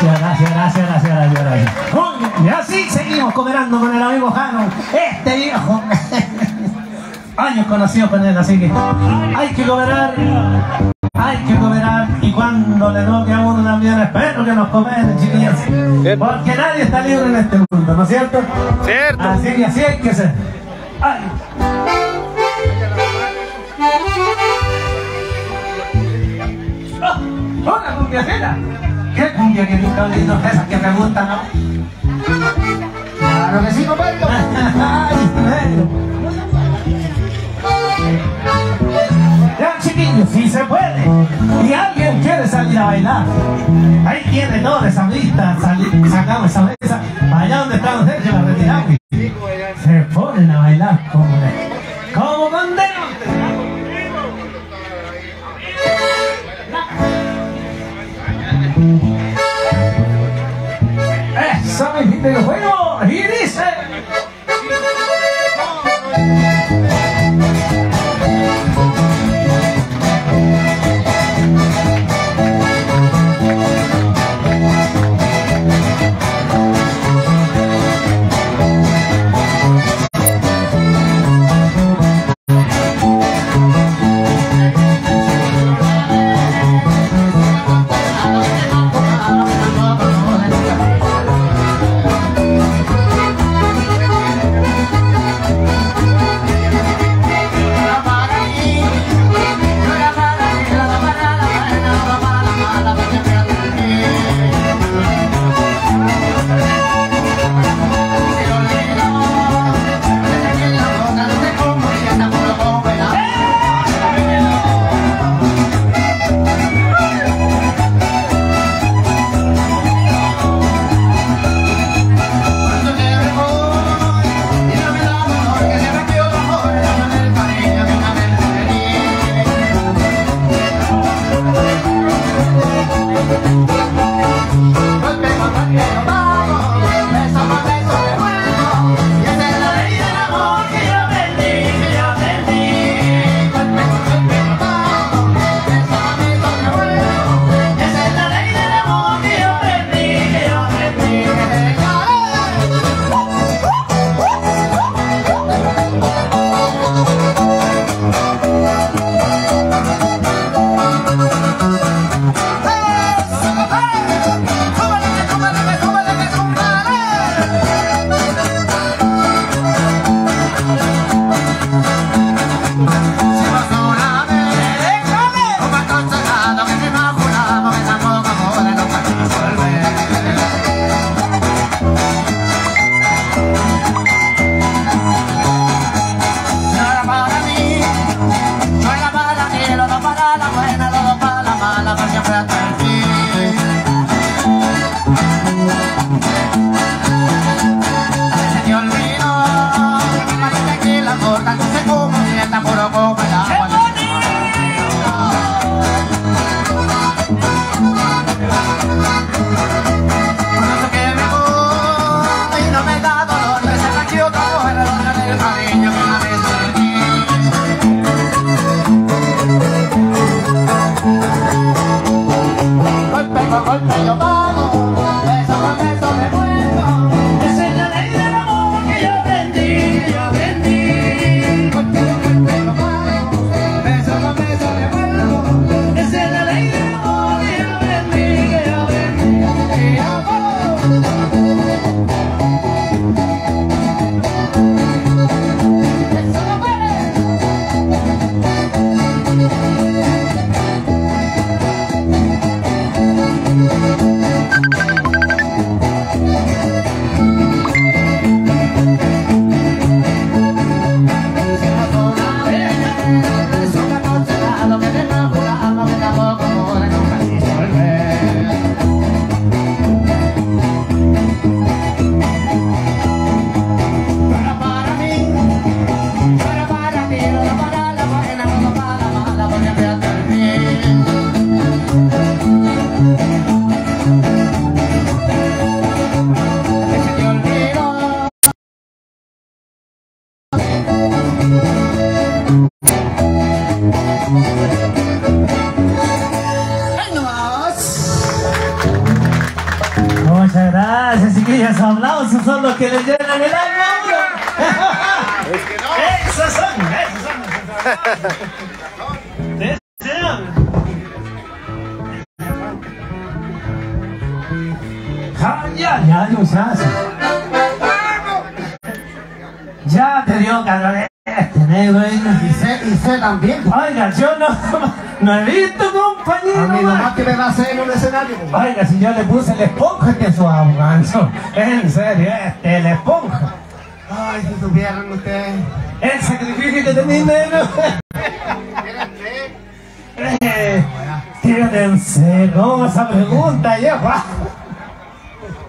Gracias, gracias, gracias, gracias, gracias, gracias. Y así seguimos cooperando con el amigo Jano, este viejo. Años conocidos con él, así que hay que cooperar, hay que cooperar. Y cuando le toque a uno también, espero que nos cooperen, chiquillos. Porque nadie está libre en este mundo, ¿no es cierto? Cierto. Así que así hay que ser. Ay. ¡Ah! ¡Una cumbiacera! ¿Qué cumbia que nunca he oído? Esas que me gustan, ¿no? Claro que sí, compadre. Ya, chiquillos, si se puede. Y alguien quiere salir a bailar. Ahí tiene toda esa lista. sacamos esa mesa. Allá donde están ustedes, se la retiramos. Que bueno. Y dice. Oiga, yo no, no he visto, compañero. A mí man. nomás que me va a hacer en un escenario. Oiga, si yo le puse la esponja que su ganso. En serio, este, la esponja. Ay, si supieran ustedes. El sacrificio que tenía negro. Eh, Tírense, ¿cómo esa pregunta, viejo?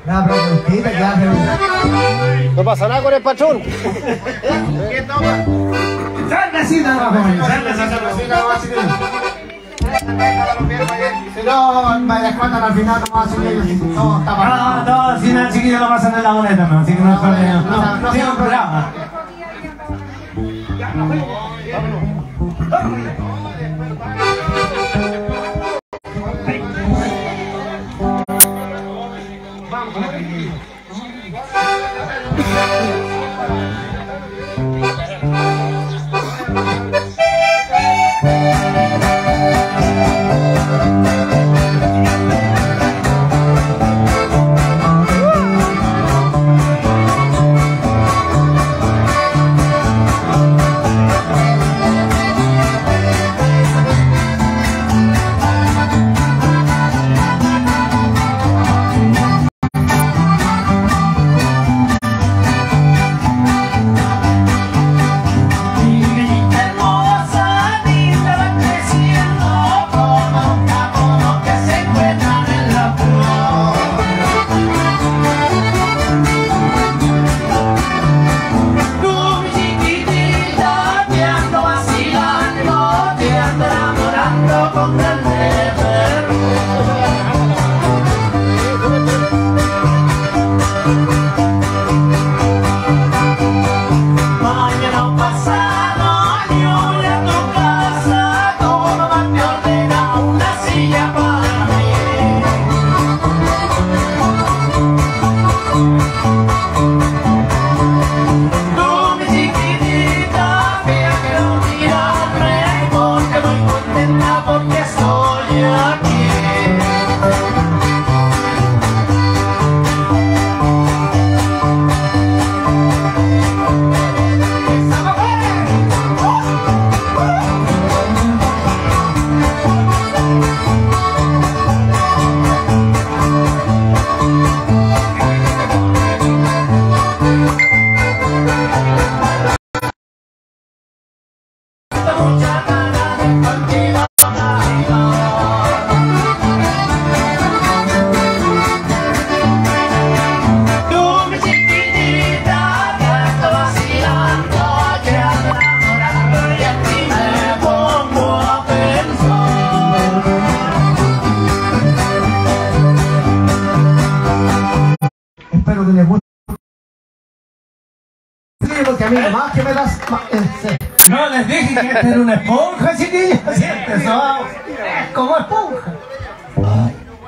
La preguntita que hace. No pasa nada con el patrón. ¿Qué toma? No, joven, sálvecita. Si no, me descuentan al final, no va a ser ellos. No, está No, mal. no, si no, el chiquillo lo pasan en la boleta, no, así que no hay problema. No, no, tiene un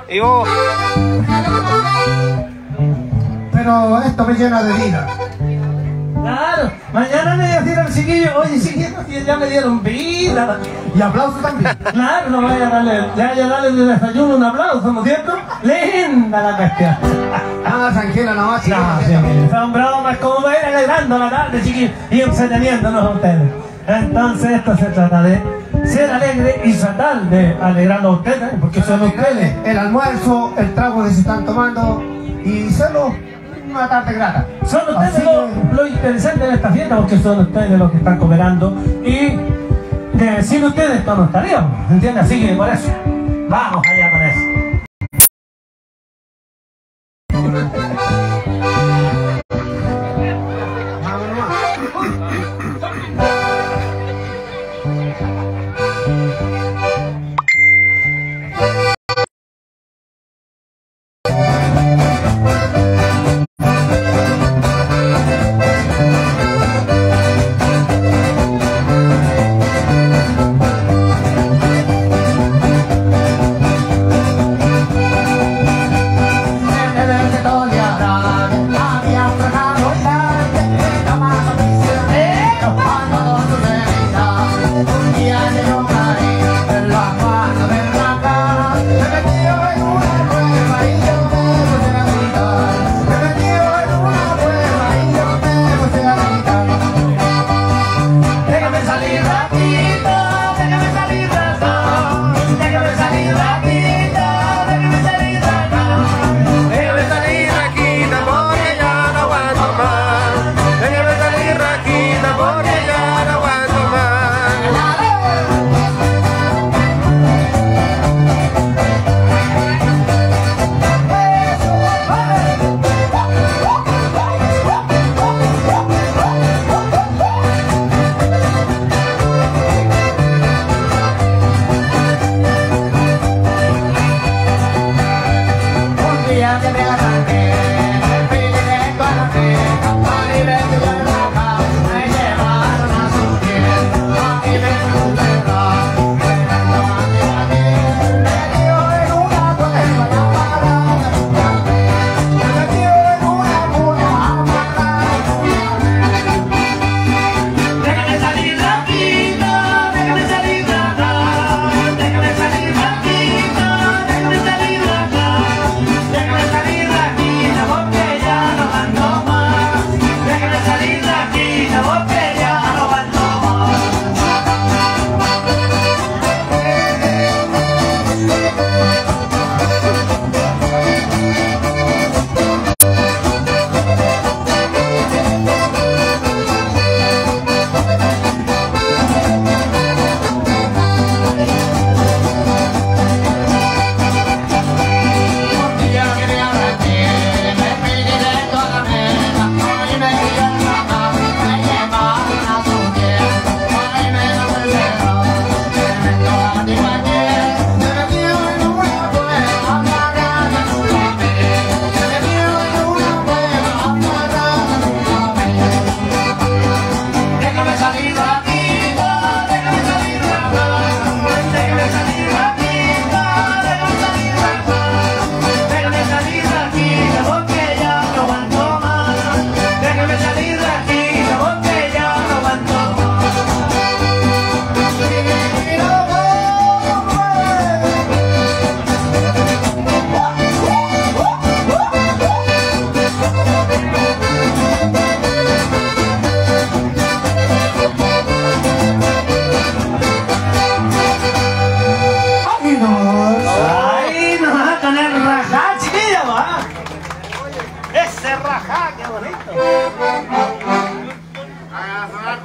Y vos, Pero esto me llena de vida. Claro, mañana le voy a decir al chiquillo, oye chiquillo, si ya me dieron vida. Y aplauso también. Claro, no vaya a darle, ya vaya a darle de desayuno un aplauso, ¿no es cierto? Linda la cuestión. Ah, tranquila. No, sí, son bromas como va a ir alegrando la tarde, chiquillos, y entreteniéndonos a ustedes. Entonces esto se trata de ser alegre y tratar de alegrarlo a ustedes, porque son ustedes. El almuerzo, el trago que se están tomando y solo una tarde grata. Son ustedes lo, que- lo interesante de esta fiesta, porque son ustedes los que están cooperando y de, sin ustedes esto no estaríamos, ¿entiendes? Así que por eso, vamos allá con eso.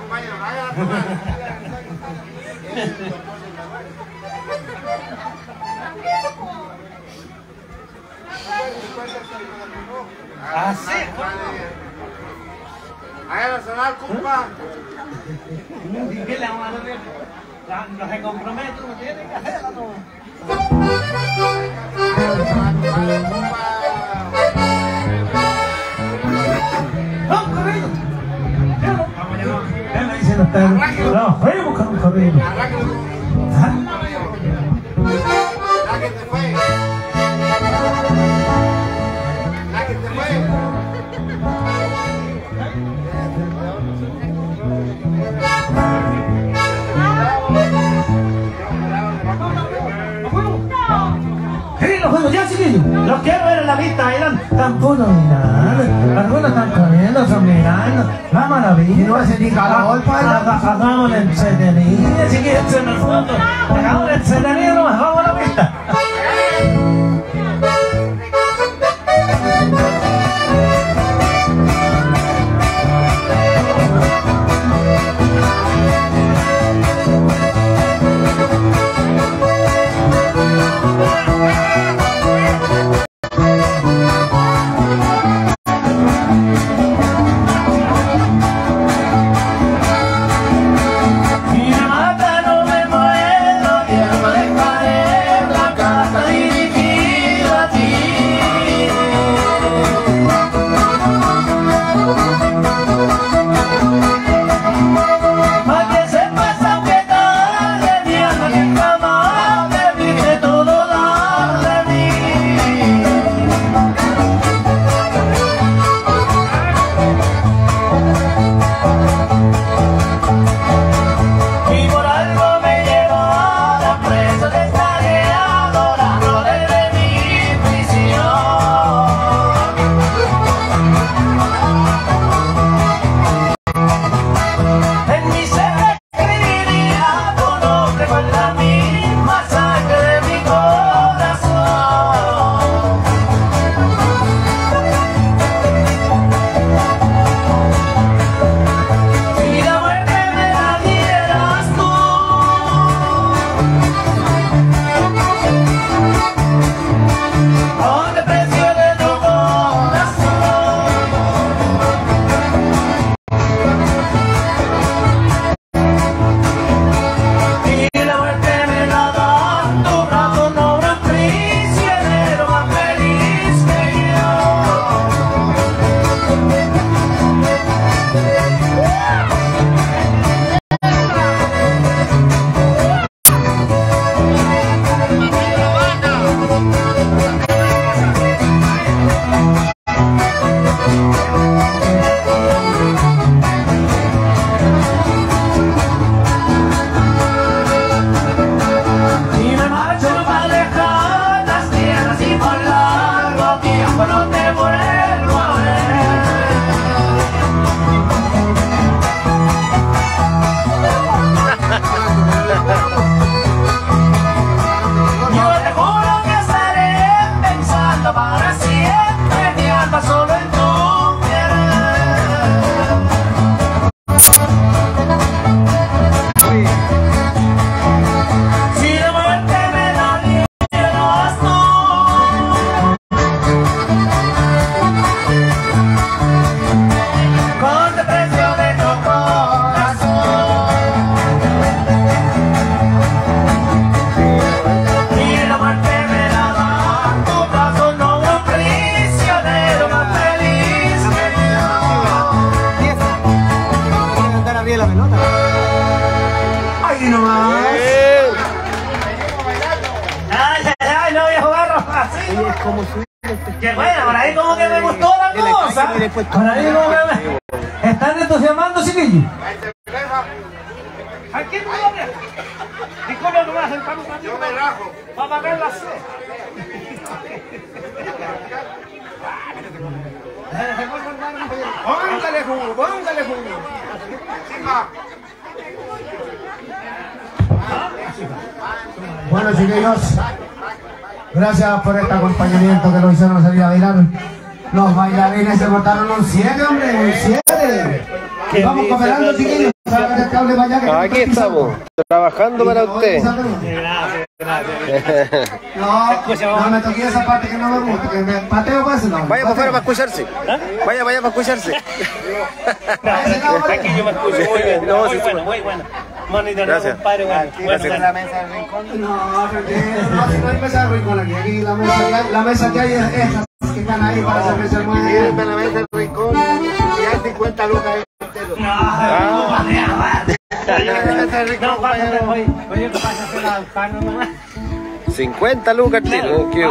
acompaña ah, a Brian. Así. Ahí la sonar, compa. la se comprometo, no tiene que hacerlo. ¿Qué me dicen ustedes? No, voy a buscar un corrido. Chiquillos. Los quiero ver en la vista, bailan. Están puros mirando. Algunos están corriendo, están mirando. La maravilla. Y no hace ni calor, padre. Haga- Hagamos la en el fondo. Hagamos vamos Por ahí como que me gustó la cosa. Por ahí como que me... ¿Están entusiasmando, chiquillos? ¿A quién me lo? ¿Y cómo no vas a sentar un ratito Yo me rajo. para pagar la sed? Póngale jugo, póngale jugo. Bueno, chiquillos, gracias por este acompañamiento que nos hicieron salir a bailar. Los bailarines se montaron un 7, hombre, un 7. Vamos cooperando, chiquillos. Aquí estamos, trabajando para usted. No, no me toqué esa parte que no me gusta, que me pateo para ese lado. Vaya para afuera para escucharse. Vaya, vaya para escucharse. Aquí yo me escucho muy bien. No, muy bueno, muy bueno. Gracias. compadre, bueno. Gracias. bueno. No, tranquilo, no, si no hay mesa de rincón aquí. Aquí la mesa que hay, la mesa que hay es esta que están ahí para servirse el mueble. Siempre la mesa del rincón y hay 50 lucas ahí 50 lucas, tiro. Qué-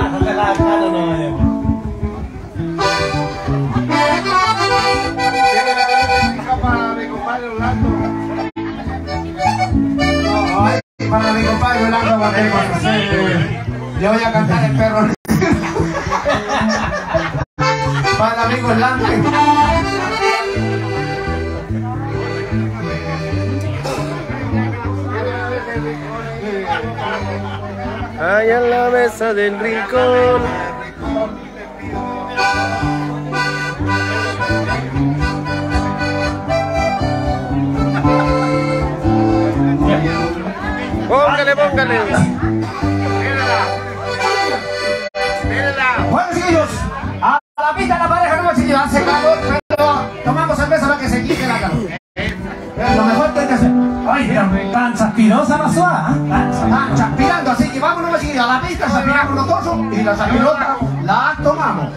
para mi compadre Orlando. Para le voy a cantar el perro. para el amigo. Allá en la mesa del rincón. Póngale, póngale. Bueno, chiquillos, a la pista la pareja no chiquillos, hace calor, pero tomamos cerveza para que se quite la calor. Lo mejor que hay que hacer. Ay, pero tan chaspirosa la chaspirando, así a la pista, chaspiramos los cosos y la chapirota la tomamos.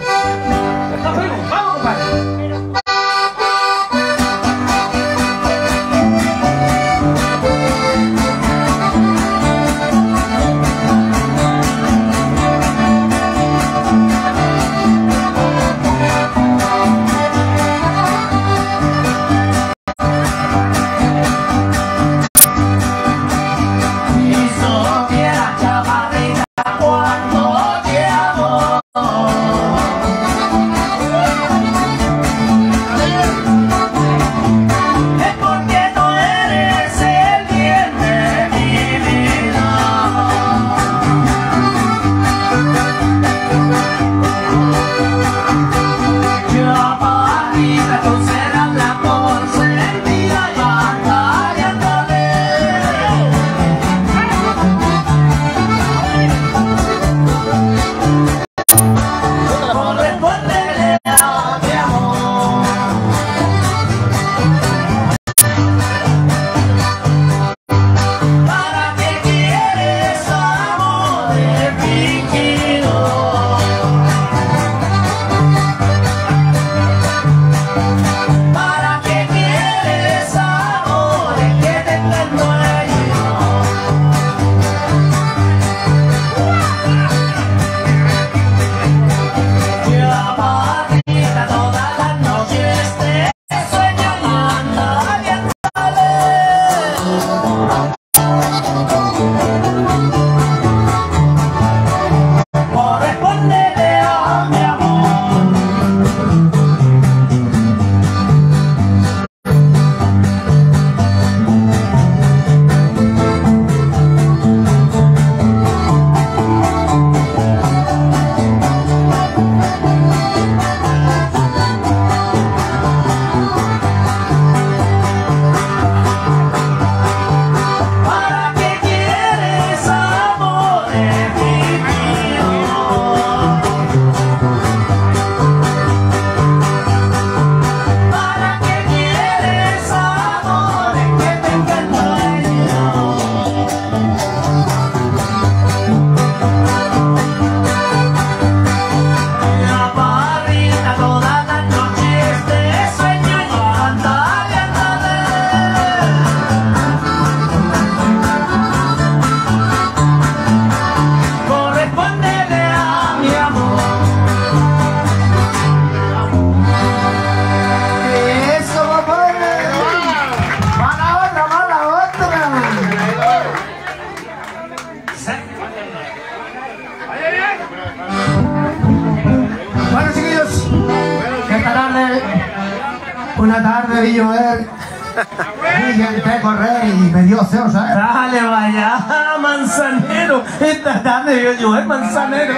Tarde vio llover, manzanero.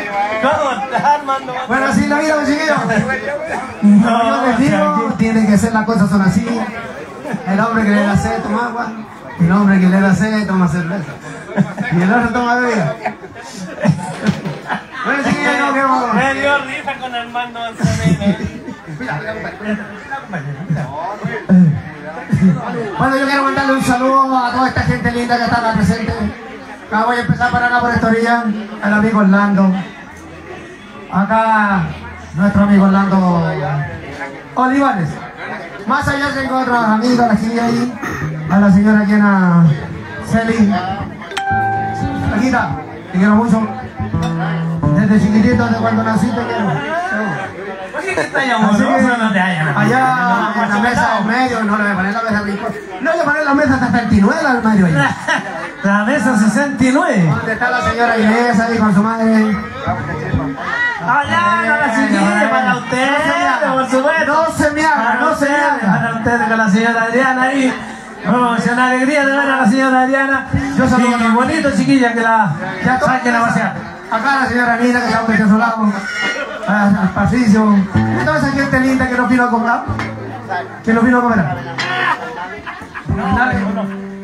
Bueno, así la vida, chiquillos. No, les digo, tiene que ser las cosas son así. El hombre que le da sed toma agua, y el hombre que le da sed toma cerveza. Y el otro toma bebida. Bueno, chiquillos, no quiero... Me dio risa con Armando Manzanero. Bueno, yo quiero mandarle un saludo a toda esta gente linda que está acá presente. Acá voy a empezar por acá por esta orilla, el amigo Orlando. Acá, nuestro amigo Orlando Olivares. Más allá tengo otros amigos, la chiquilla ahí, a la señora llena Celi. Aquí está, te quiero mucho. Desde chiquitito, desde cuando nací, te quiero. ¿Por qué estás Así que allá en la mesa del medio, no le voy a poner la mesa. No le voy a poner la mesa hasta 39 al medio ahí. La mesa 69. ¿Dónde está la señora Inés ahí con su madre? Allá, la chiquilla, para ustedes, por supuesto. No se me haga, no se me haga. Para ustedes con la señora Adriana ahí. Vamos, una alegría de ver a la señora Adriana. Yo saludo y bonito, chiquilla, que la saquen a pasear. Acá la señora Nina que está un a su lado. Al al pasillo. ¿Y toda esa gente linda que nos vino a comprar? ¿Que nos vino a comer?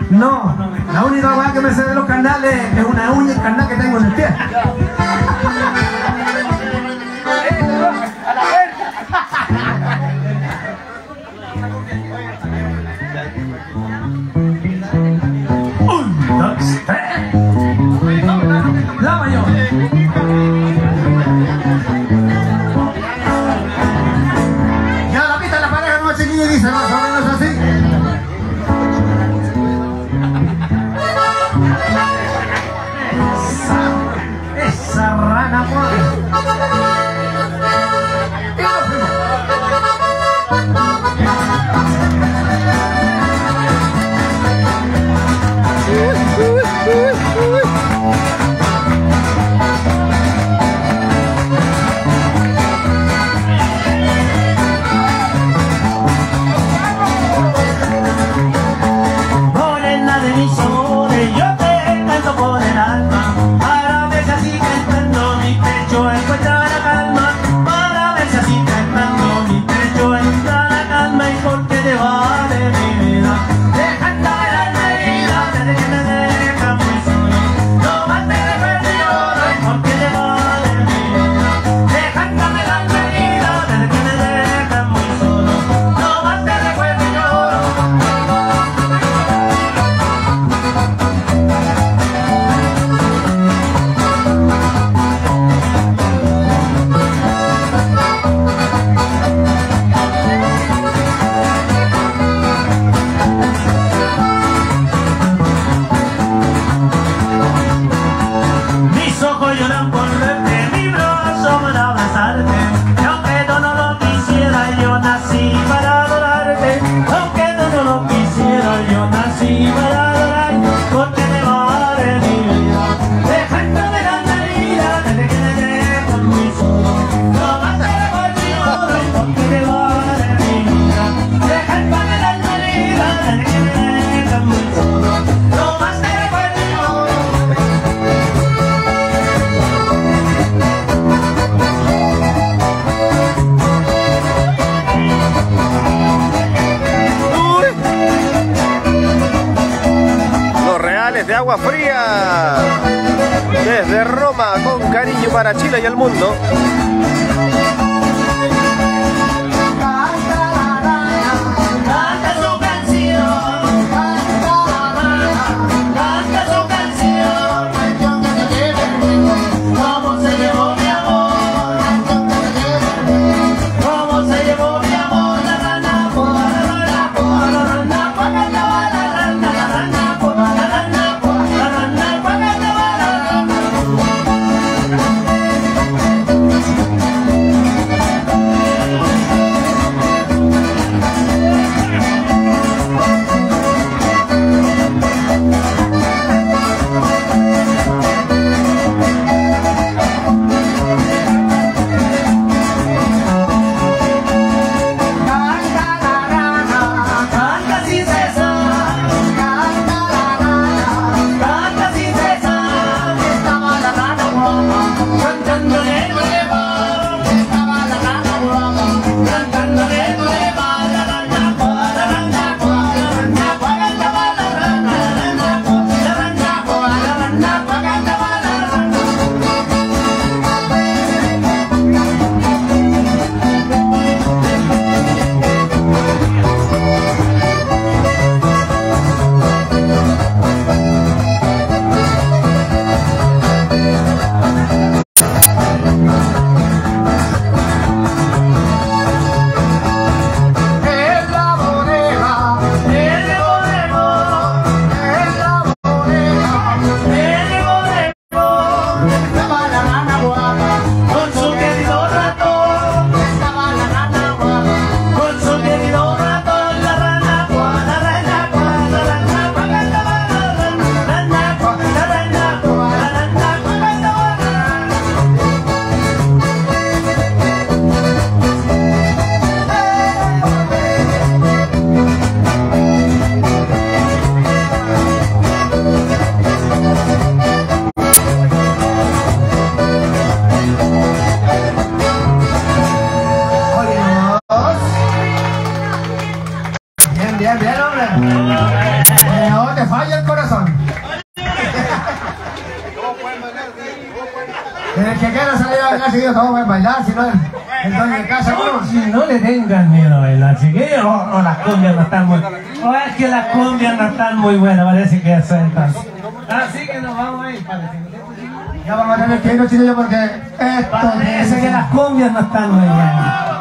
No, la única weá que me sé de los carnales es una uña y carnal que tengo en el pie. Un, dos, tres. La mayor. muy buenas, parece que sueltan. Así ah, que nos vamos a ir, parece. Ya vamos a tener que irnos, chicos, porque esto... Parece que las cumbias no están muy buenas.